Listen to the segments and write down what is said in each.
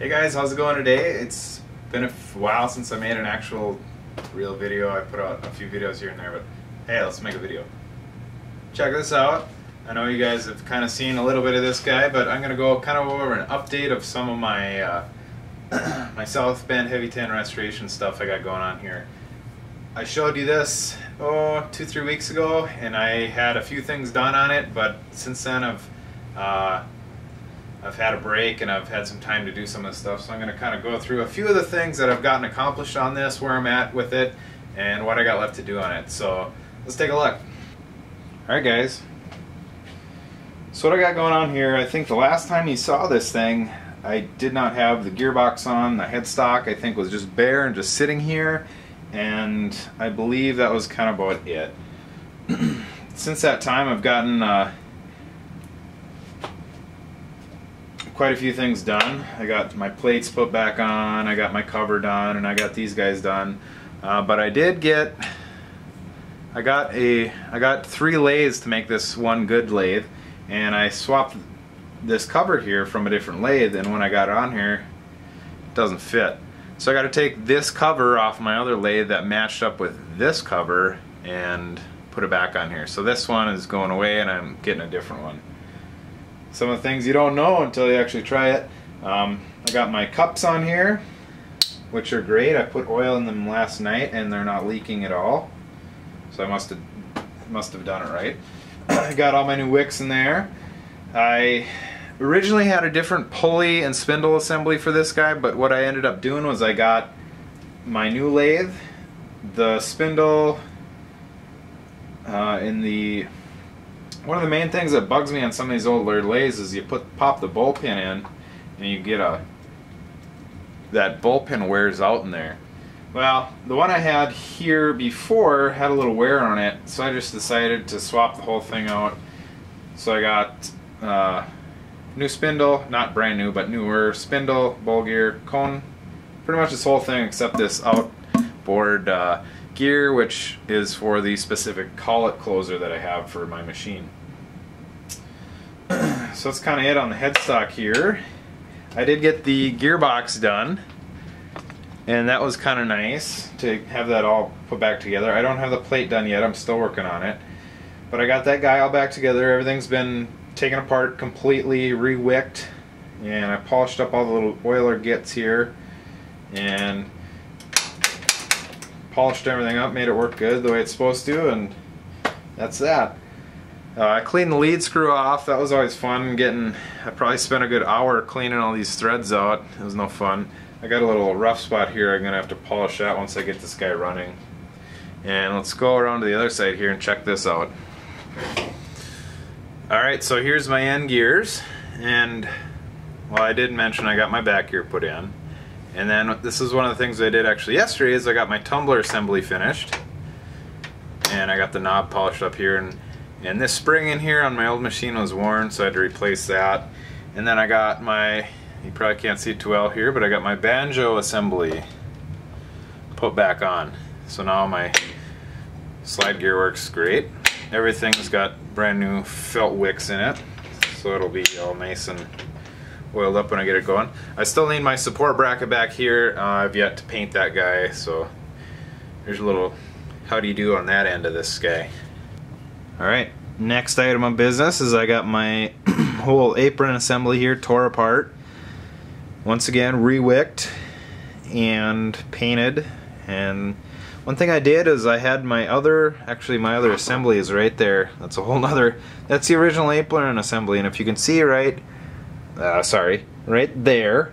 Hey guys, how's it going today? It's been a while since I made an actual real video. I put out a few videos here and there, but hey, let's make a video. Check this out. I know you guys have kind of seen a little bit of this guy, but I'm going to go kind of over an update of some of my uh, my South Bend Heavy 10 restoration stuff I got going on here. I showed you this, oh, two, three weeks ago, and I had a few things done on it, but since then I've uh, I've had a break and I've had some time to do some of this stuff, so I'm going to kind of go through a few of the things that I've gotten accomplished on this, where I'm at with it, and what I got left to do on it. So let's take a look. Alright guys, so what I got going on here, I think the last time you saw this thing, I did not have the gearbox on, the headstock I think was just bare and just sitting here, and I believe that was kind of about it. Since that time I've gotten uh, quite a few things done. I got my plates put back on, I got my cover done, and I got these guys done. Uh, but I did get, I got a, I got three lathes to make this one good lathe, and I swapped this cover here from a different lathe, and when I got it on here, it doesn't fit. So I got to take this cover off my other lathe that matched up with this cover and put it back on here. So this one is going away, and I'm getting a different one some of the things you don't know until you actually try it. Um, I got my cups on here, which are great. I put oil in them last night and they're not leaking at all. So I must have must have done it right. I got all my new wicks in there. I originally had a different pulley and spindle assembly for this guy, but what I ended up doing was I got my new lathe, the spindle uh, in the one of the main things that bugs me on some of these older lathes is you put pop the bull pin in and you get a that bull pin wears out in there. Well, the one I had here before had a little wear on it, so I just decided to swap the whole thing out. So I got uh, new spindle, not brand new, but newer spindle, bull gear, cone, pretty much this whole thing except this outboard uh, gear, which is for the specific collet closer that I have for my machine. so that's kind of it on the headstock here. I did get the gearbox done, and that was kind of nice to have that all put back together. I don't have the plate done yet, I'm still working on it. But I got that guy all back together, everything's been taken apart completely, re-wicked, and I polished up all the little oiler gets here, and polished everything up, made it work good the way it's supposed to, and that's that. Uh, I cleaned the lead screw off. That was always fun. Getting, I probably spent a good hour cleaning all these threads out. It was no fun. I got a little rough spot here. I'm gonna have to polish that once I get this guy running. And let's go around to the other side here and check this out. Alright, so here's my end gears. And, well, I did mention I got my back gear put in. And then this is one of the things I did actually yesterday is I got my tumbler assembly finished. And I got the knob polished up here and and this spring in here on my old machine was worn so I had to replace that. And then I got my, you probably can't see it too well here, but I got my banjo assembly put back on. So now my slide gear works great. Everything's got brand new felt wicks in it. So it'll be all nice and oiled up when I get it going. I still need my support bracket back here. Uh, I've yet to paint that guy, so there's a little how do you do on that end of this guy. Alright, next item of business is I got my whole apron assembly here tore apart. Once again, re-wicked and painted. And one thing I did is I had my other, actually my other assembly is right there. That's a whole nother, that's the original apron assembly. And if you can see right, uh, sorry, right there,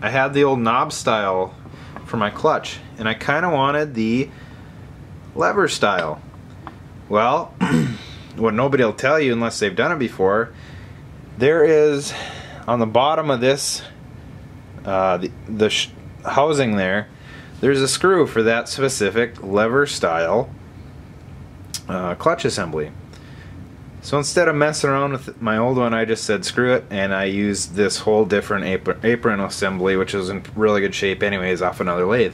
I had the old knob style for my clutch. And I kind of wanted the lever style. Well, what nobody will tell you unless they've done it before, there is on the bottom of this, uh, the, the housing there, there's a screw for that specific lever style uh, clutch assembly. So instead of messing around with my old one, I just said screw it, and I used this whole different apron, assembly, which was in really good shape anyways, off another lathe.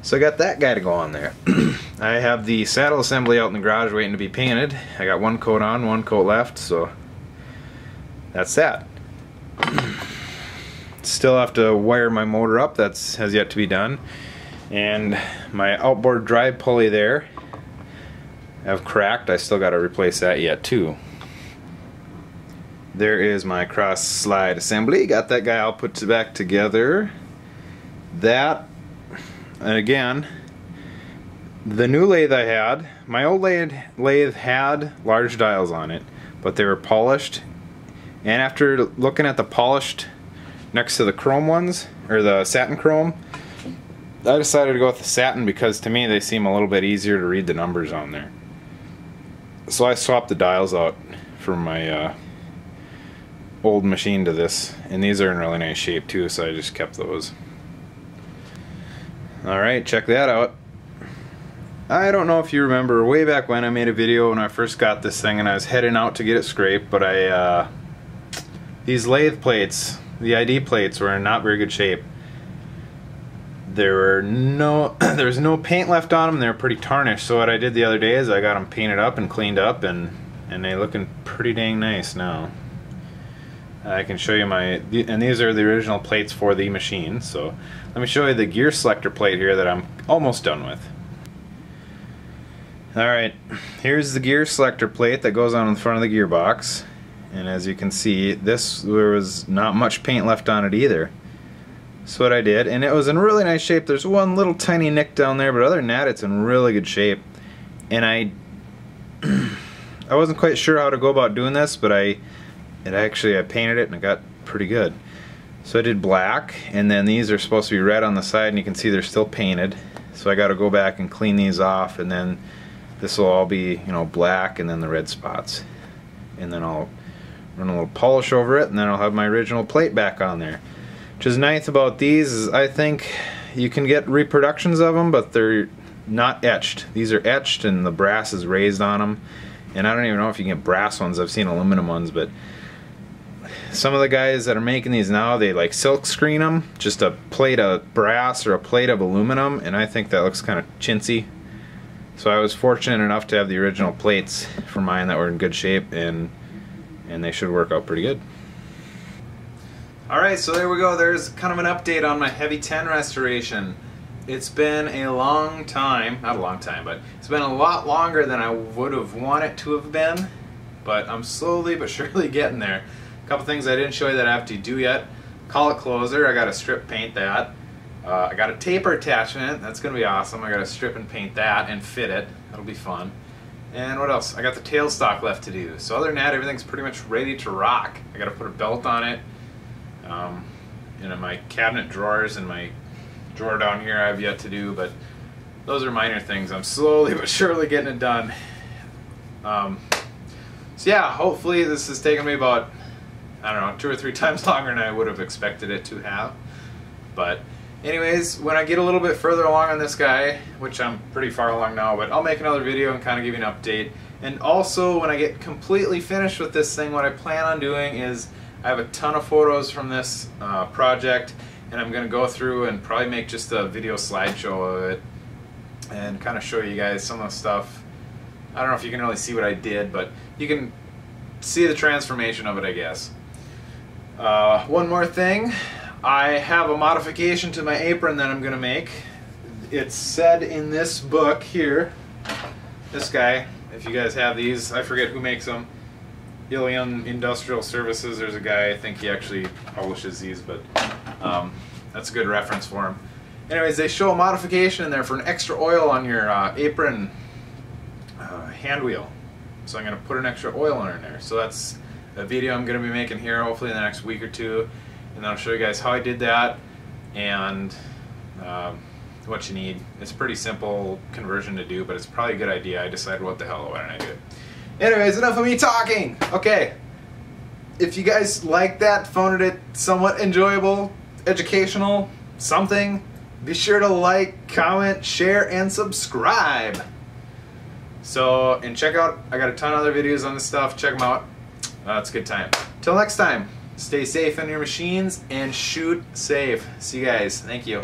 So I got that guy to go on there. I have the saddle assembly out in the garage waiting to be painted. I got one coat on, one coat left, so that's that. still have to wire my motor up. That's has yet to be done. And my outboard drive pulley there have cracked. I still got to replace that yet too. There is my cross slide assembly. Got that guy all put back together. That, and again, the new lathe I had, my old lathe, lathe had large dials on it, but they were polished. And after looking at the polished next to the chrome ones, or the satin chrome, I decided to go with the satin because to me they seem a little bit easier to read the numbers on there. So I swapped the dials out from my uh, old machine to this, and these are in really nice shape too, so I just kept those. Alright, check that out. I don't know if you remember way back when I made a video when I first got this thing and I was heading out to get it scraped, but I, uh, these lathe plates, the ID plates were in not very good shape. There were no, there was no paint left on them, they were pretty tarnished, so what I did the other day is I got them painted up and cleaned up and, and they looking pretty dang nice now. I can show you my, and these are the original plates for the machine, so let me show you the gear selector plate here that I'm almost done with. Alright, here's the gear selector plate that goes on in front of the gearbox. And as you can see, this there was not much paint left on it either. So what I did, and it was in really nice shape. There's one little tiny nick down there, but other than that, it's in really good shape. And I, I wasn't quite sure how to go about doing this, but I, it actually I painted it and it got pretty good. So I did black, and then these are supposed to be red on the side, and you can see they're still painted. So I got to go back and clean these off, and then this will all be, you know, black and then the red spots. And then I'll run a little polish over it and then I'll have my original plate back on there. Which is nice about these is I think you can get reproductions of them, but they're not etched. These are etched and the brass is raised on them. And I don't even know if you can get brass ones. I've seen aluminum ones, but some of the guys that are making these now, they like silk screen them, just a plate of brass or a plate of aluminum, and I think that looks kind of chintzy. So I was fortunate enough to have the original plates for mine that were in good shape and and they should work out pretty good. Alright, so there we go. There's kind of an update on my Heavy 10 restoration. It's been a long time, not a long time, but it's been a lot longer than I would have wanted to have been, but I'm slowly but surely getting there. A couple things I didn't show you that I have to do yet. Collet closer, I got to strip paint that. Uh, I got a taper attachment. That's going to be awesome. I got to strip and paint that and fit it. That'll be fun. And what else? I got the tailstock left to do. So other than that, everything's pretty much ready to rock. I got to put a belt on it. Um, you know, my cabinet drawers and my drawer down here I have yet to do, but those are minor things. I'm slowly but surely getting it done. Um, so yeah, hopefully this has taken me about, I don't know, two or three times longer than I would have expected it to have. But Anyways, when I get a little bit further along on this guy, which I'm pretty far along now, but I'll make another video and kind of give you an update. And also, when I get completely finished with this thing, what I plan on doing is I have a ton of photos from this uh, project, and I'm going to go through and probably make just a video slideshow of it and kind of show you guys some of the stuff. I don't know if you can really see what I did, but you can see the transformation of it, I guess. Uh, one more thing, I have a modification to my apron that I'm going to make. It's said in this book here, this guy, if you guys have these, I forget who makes them. Ilion Industrial Services, there's a guy, I think he actually publishes these, but um, that's a good reference for him. Anyways, they show a modification in there for an extra oil on your uh, apron uh, hand wheel. So I'm going to put an extra oil on in there. So that's a video I'm going to be making here hopefully in the next week or two and I'll show you guys how I did that and um, what you need. It's a pretty simple conversion to do, but it's probably a good idea. I decided what the hell, why don't I do it? Anyways, enough of me talking. Okay, if you guys like that, found it somewhat enjoyable, educational, something, be sure to like, comment, share, and subscribe. So, and check out, I got a ton of other videos on this stuff. Check them out. Uh, a good time. Till next time. Stay safe on your machines and shoot safe. See you guys. Thank you.